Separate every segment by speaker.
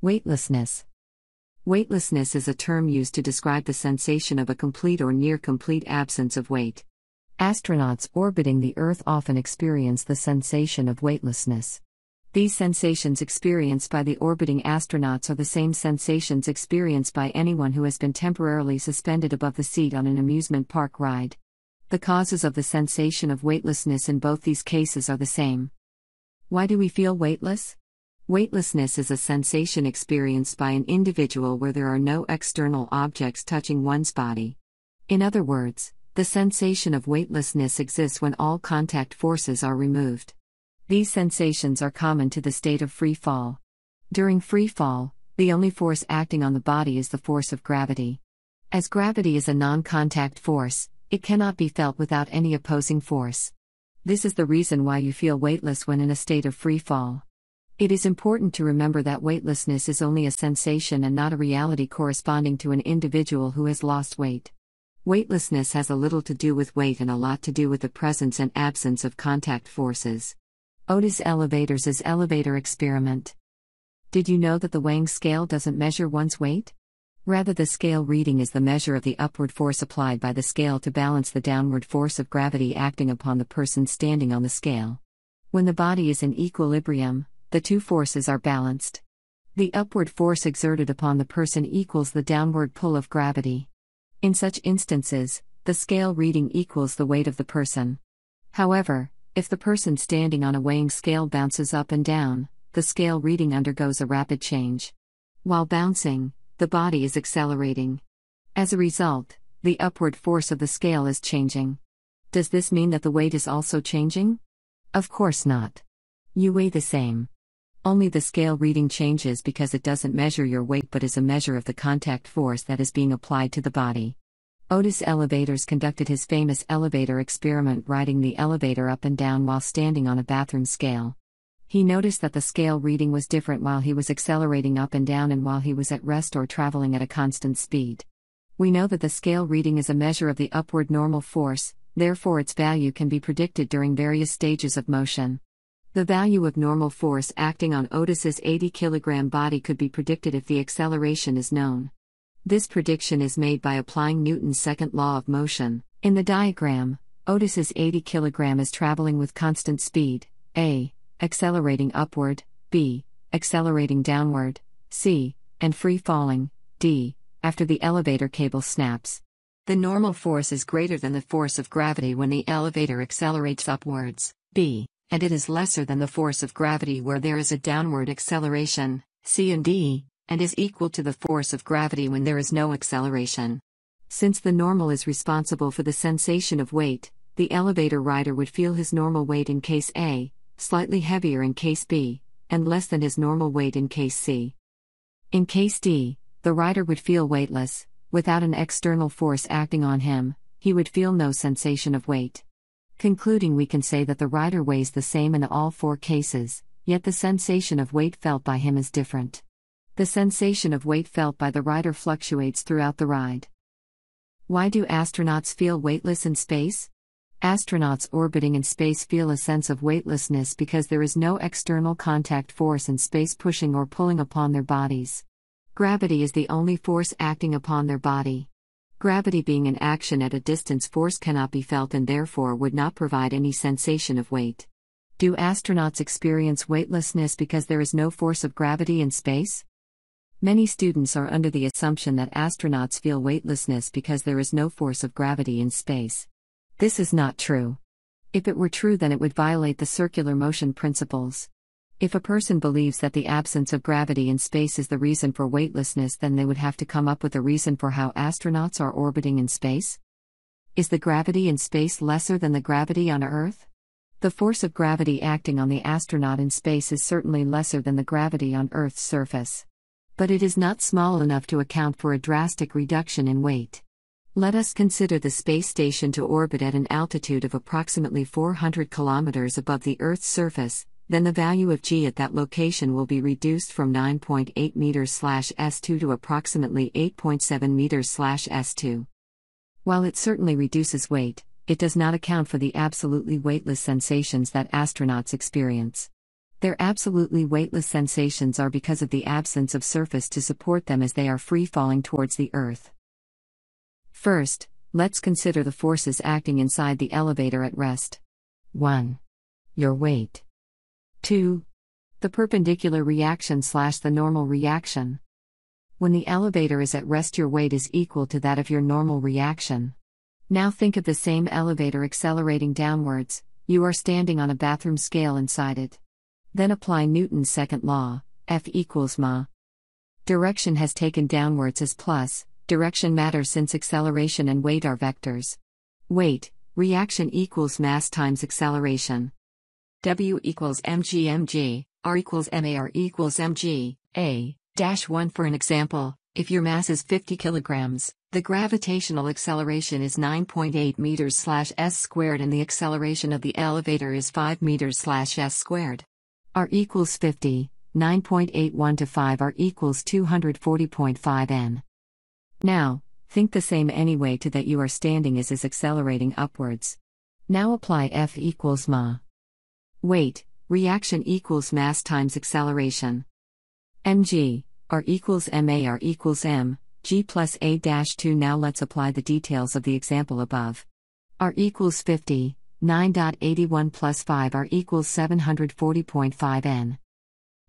Speaker 1: Weightlessness. Weightlessness is a term used to describe the sensation of a complete or near complete absence of weight. Astronauts orbiting the Earth often experience the sensation of weightlessness. These sensations experienced by the orbiting astronauts are the same sensations experienced by anyone who has been temporarily suspended above the seat on an amusement park ride. The causes of the sensation of weightlessness in both these cases are the same. Why do we feel weightless? Weightlessness is a sensation experienced by an individual where there are no external objects touching one's body. In other words, the sensation of weightlessness exists when all contact forces are removed. These sensations are common to the state of free fall. During free fall, the only force acting on the body is the force of gravity. As gravity is a non contact force, it cannot be felt without any opposing force. This is the reason why you feel weightless when in a state of free fall. It is important to remember that weightlessness is only a sensation and not a reality corresponding to an individual who has lost weight. Weightlessness has a little to do with weight and a lot to do with the presence and absence of contact forces. Otis L. Evaderz's elevator experiment. Did you know that the weighing scale doesn't measure one's weight? Rather, the scale reading is the measure of the upward force applied by the scale to balance the downward force of gravity acting upon the person standing on the scale. When the body is in equilibrium, the two forces are balanced. The upward force exerted upon the person equals the downward pull of gravity. In such instances, the scale reading equals the weight of the person. However, if the person standing on a weighing scale bounces up and down, the scale reading undergoes a rapid change. While bouncing, the body is accelerating. As a result, the upward force of the scale is changing. Does this mean that the weight is also changing? Of course not. You weigh the same. Only the scale reading changes because it doesn't measure your weight but is a measure of the contact force that is being applied to the body. Otis L. Evaderz conducted his famous elevator experiment riding the elevator up and down while standing on a bathroom scale. He noticed that the scale reading was different while he was accelerating up and down and while he was at rest or traveling at a constant speed. We know that the scale reading is a measure of the upward normal force, therefore, its value can be predicted during various stages of motion. The value of normal force acting on Otis's 80 kg body could be predicted if the acceleration is known. This prediction is made by applying Newton's second law of motion. In the diagram, Otis's 80 kg is traveling with constant speed, a, accelerating upward, b, accelerating downward, c, and free falling, d, after the elevator cable snaps. The normal force is greater than the force of gravity when the elevator accelerates upwards, b and it is lesser than the force of gravity where there is a downward acceleration, c and d, and is equal to the force of gravity when there is no acceleration. Since the normal is responsible for the sensation of weight, the elevator rider would feel his normal weight in case A, slightly heavier in case B, and less than his normal weight in case C. In case D, the rider would feel weightless, without an external force acting on him, he would feel no sensation of weight. Concluding, we can say that the rider weighs the same in all four cases, yet the sensation of weight felt by him is different. The sensation of weight felt by the rider fluctuates throughout the ride. Why do astronauts feel weightless in space? Astronauts orbiting in space feel a sense of weightlessness because there is no external contact force in space pushing or pulling upon their bodies. Gravity is the only force acting upon their body. Gravity being in action at a distance, force cannot be felt and therefore would not provide any sensation of weight. Do astronauts experience weightlessness because there is no force of gravity in space? Many students are under the assumption that astronauts feel weightlessness because there is no force of gravity in space. This is not true. If it were true, then it would violate the circular motion principles. If a person believes that the absence of gravity in space is the reason for weightlessness, then they would have to come up with a reason for how astronauts are orbiting in space. Is the gravity in space lesser than the gravity on Earth? The force of gravity acting on the astronaut in space is certainly lesser than the gravity on Earth's surface. But it is not small enough to account for a drastic reduction in weight. Let us consider the space station to orbit at an altitude of approximately 400 kilometers above the Earth's surface, then the value of g at that location will be reduced from 9.8 meters s2 to approximately 8.7 meters s2. While it certainly reduces weight, it does not account for the absolutely weightless sensations that astronauts experience. Their absolutely weightless sensations are because of the absence of surface to support them as they are free falling towards the earth. First, let's consider the forces acting inside the elevator at rest. 1. Your weight. 2. The perpendicular reaction slash the normal reaction. When the elevator is at rest, your weight is equal to that of your normal reaction. Now think of the same elevator accelerating downwards, you are standing on a bathroom scale inside it. Then apply Newton's second law, F equals ma. Direction has taken downwards as plus, direction matters since acceleration and weight are vectors. Weight, reaction equals mass times acceleration. W equals mg mg, R equals ma R equals mg, A, dash 1 for an example, if your mass is 50 kilograms, the gravitational acceleration is 9.8 meters slash s squared and the acceleration of the elevator is 5 meters slash s squared. R equals 50, 9.81 to 5 R equals 240.5 n. Now, think the same anyway to that you are standing as is accelerating upwards. Now apply F equals ma. Weight, reaction equals mass times acceleration. mg, R equals ma R equals m, g plus a dash 2 Now let's apply the details of the example above. R equals 50, 9.81 plus 5 R equals 740.5 N.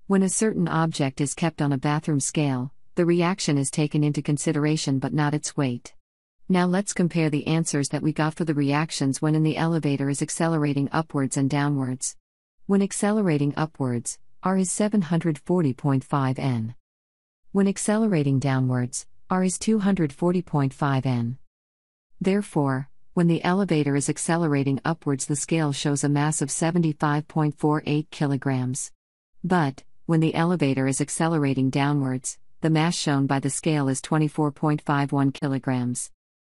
Speaker 1: When a certain object is kept on a bathroom scale, the reaction is taken into consideration but not its weight. Now let's compare the answers that we got for the reactions when in the elevator is accelerating upwards and downwards. When accelerating upwards, R is 740.5 N. When accelerating downwards, R is 240.5 N. Therefore, when the elevator is accelerating upwards, the scale shows a mass of 75.48 kilograms. But, when the elevator is accelerating downwards, the mass shown by the scale is 24.51 kilograms.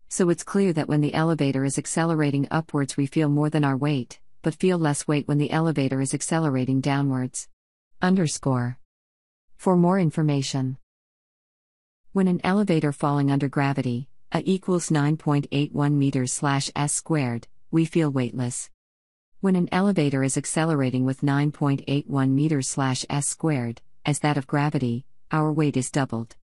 Speaker 1: So it's clear that when the elevator is accelerating upwards, we feel more than our weight, but feel less weight when the elevator is accelerating downwards. Underscore. For more information, when an elevator falling under gravity, a equals 9.81 meters slash s squared, we feel weightless. When an elevator is accelerating with 9.81 meters slash s squared, as that of gravity, our weight is doubled.